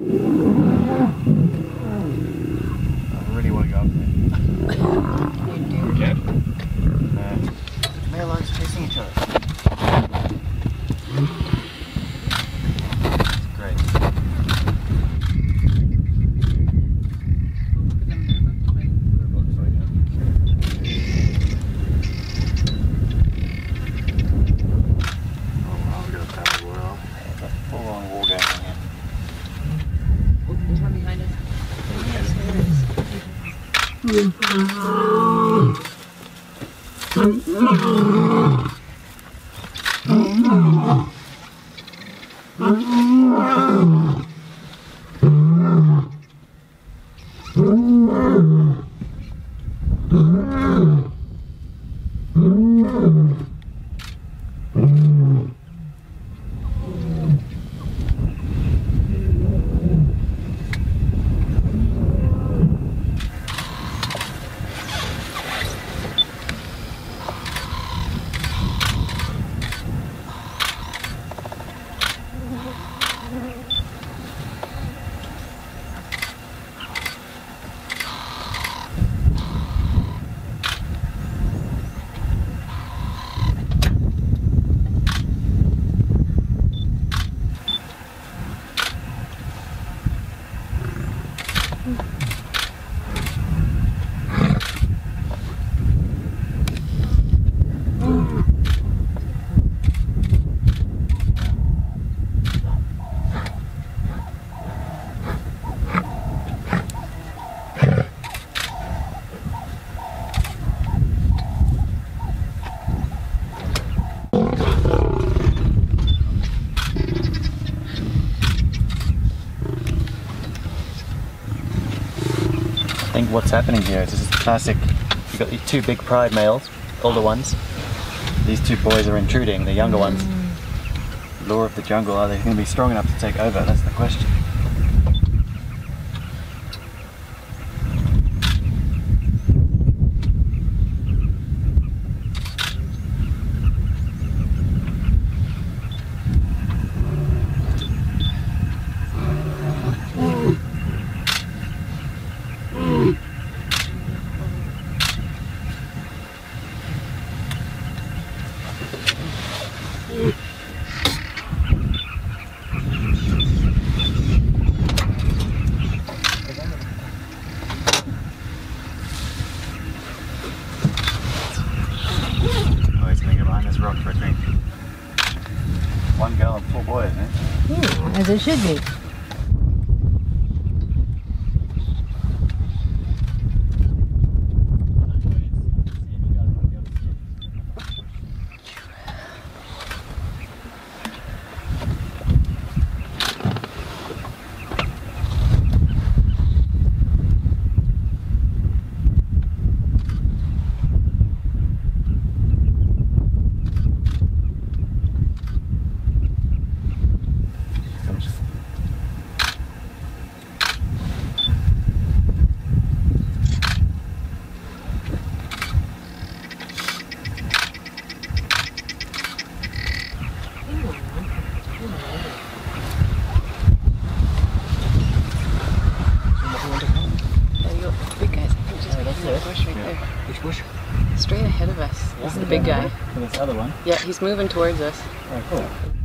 I is. I think what's happening here is this is classic. You've got these two big pride males, older ones. These two boys are intruding, the younger ones. Law of the jungle, are they going to be strong enough to take over? That's the question. Oh, behind this rock for a drink. One girl and four boys, eh? Hmm, as it should be. Straight ahead of us. This is the big guy. this other one. Yeah, he's moving towards us. Oh, cool.